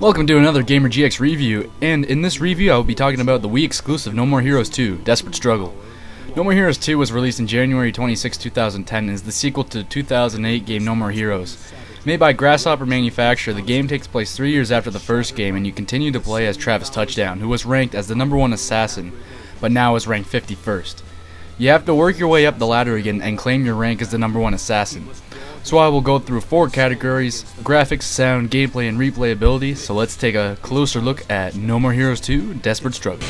Welcome to another Gamer GX review, and in this review I will be talking about the Wii exclusive No More Heroes 2, Desperate Struggle. No More Heroes 2 was released in January 26, 2010 and is the sequel to the 2008 game No More Heroes. Made by Grasshopper Manufacturer, the game takes place three years after the first game and you continue to play as Travis Touchdown, who was ranked as the number one assassin, but now is ranked 51st. You have to work your way up the ladder again and claim your rank as the number one assassin. So I will go through four categories, graphics, sound, gameplay, and replayability, so let's take a closer look at No More Heroes 2 Desperate Struggle.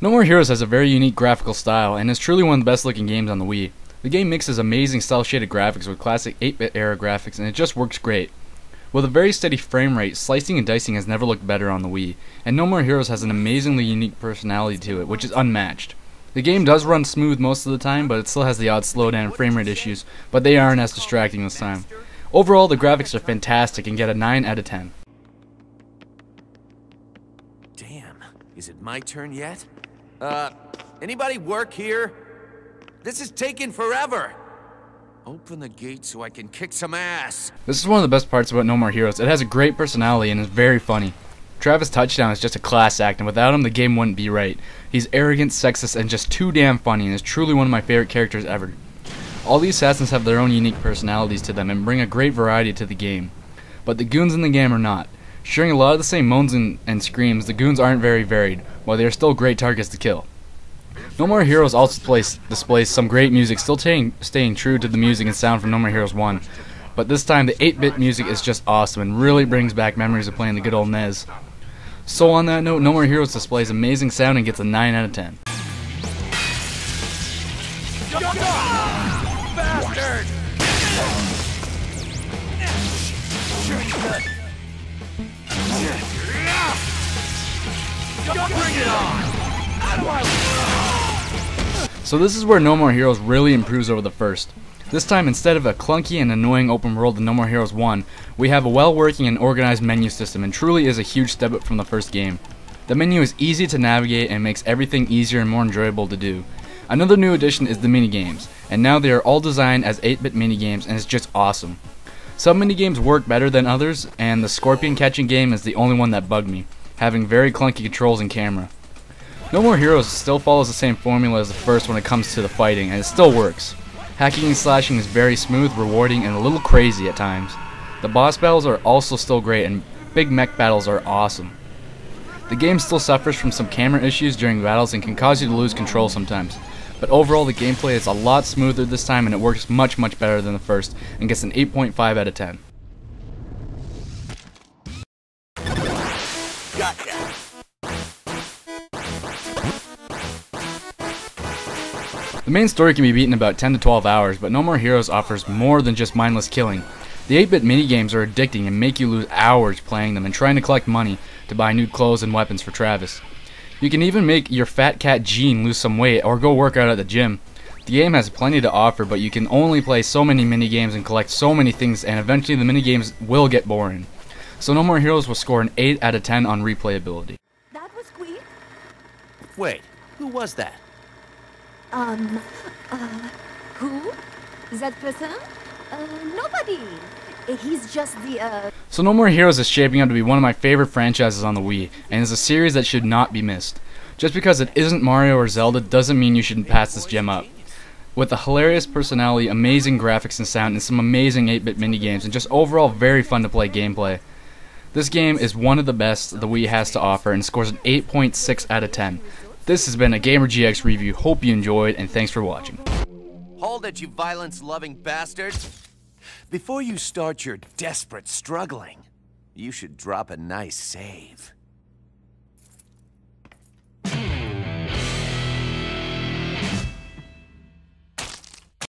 No More Heroes has a very unique graphical style and is truly one of the best looking games on the Wii. The game mixes amazing cel shaded graphics with classic 8-bit era graphics and it just works great. With a very steady frame rate, slicing and dicing has never looked better on the Wii, and No More Heroes has an amazingly unique personality to it, which is unmatched. The game does run smooth most of the time, but it still has the odd slowdown and frame rate issues, but they aren't as distracting this time. Overall, the graphics are fantastic and get a 9 out of 10. Damn, is it my turn yet? Uh, anybody work here? This is taking forever! Open the gate so I can kick some ass! This is one of the best parts about No More Heroes. It has a great personality and is very funny. Travis Touchdown is just a class act, and without him, the game wouldn't be right. He's arrogant, sexist, and just too damn funny, and is truly one of my favorite characters ever. All the assassins have their own unique personalities to them and bring a great variety to the game. But the goons in the game are not. Sharing a lot of the same moans and, and screams, the goons aren't very varied, while they are still great targets to kill. No More Heroes also displays, displays some great music, still staying, staying true to the music and sound from No More Heroes 1. But this time, the 8-bit music is just awesome and really brings back memories of playing the good old NES. So on that note, No More Heroes displays amazing sound and gets a 9 out of 10. Bastard! Bring it on! How do I So this is where No More Heroes really improves over the first. This time, instead of a clunky and annoying open world in No More Heroes 1, we have a well-working and organized menu system and truly is a huge step up from the first game. The menu is easy to navigate and makes everything easier and more enjoyable to do. Another new addition is the minigames, and now they are all designed as 8-bit minigames and it's just awesome. Some minigames work better than others, and the scorpion catching game is the only one that bugged me, having very clunky controls and camera. No More Heroes still follows the same formula as the first when it comes to the fighting, and it still works. Hacking and slashing is very smooth, rewarding, and a little crazy at times. The boss battles are also still great, and big mech battles are awesome. The game still suffers from some camera issues during battles and can cause you to lose control sometimes, but overall the gameplay is a lot smoother this time and it works much much better than the first and gets an 8.5 out of 10. The main story can be beaten in about 10 to 12 hours, but No More Heroes offers more than just mindless killing. The 8-bit minigames are addicting and make you lose hours playing them and trying to collect money to buy new clothes and weapons for Travis. You can even make your fat cat Jeane lose some weight or go work out at the gym. The game has plenty to offer, but you can only play so many minigames and collect so many things and eventually the minigames will get boring. So No More Heroes will score an 8 out of 10 on replayability. That was quick. Wait, who was that? Um, uh, who? That person? Uh, nobody. He's just the, uh, So No More Heroes is shaping up to be one of my favorite franchises on the Wii, and is a series that should not be missed. Just because it isn't Mario or Zelda doesn't mean you shouldn't pass this gem up. With a hilarious personality, amazing graphics and sound, and some amazing 8-bit minigames, and just overall very fun to play gameplay. This game is one of the best the Wii has to offer and scores an 8.6 out of 10. This has been a Gamer GX review. Hope you enjoyed, and thanks for watching. Hold it, you violence-loving bastards! Before you start your desperate struggling, you should drop a nice save.